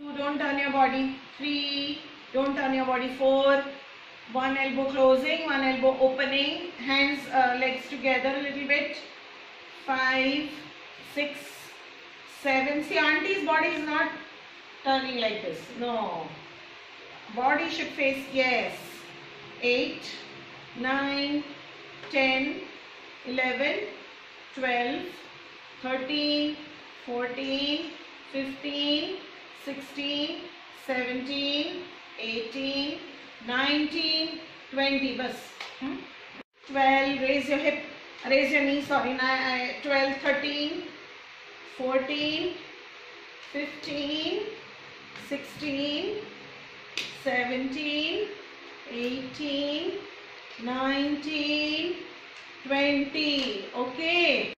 Two, don't turn your body. Three, don't turn your body. Four, one elbow closing, one elbow opening, hands, uh, legs together a little bit. Five, six, seven. See, auntie's body is not turning like this. No. Body should face, yes. Eight, nine, ten, eleven, twelve, thirteen, fourteen, fifteen, 17, 18, 19, 20 bus. hmm? 12 raise your hip raise your knee sorry 12 13 14 15 16 17 18 19 20 okay